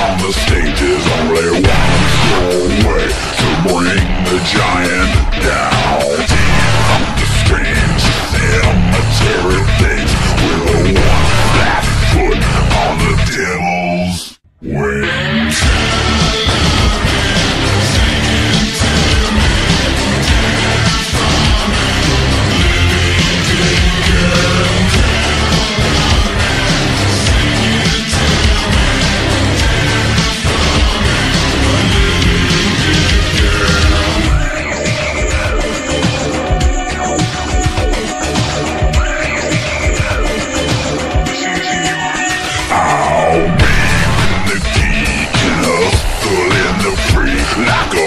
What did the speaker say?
On the stage is only one way to bring the giant down. Knock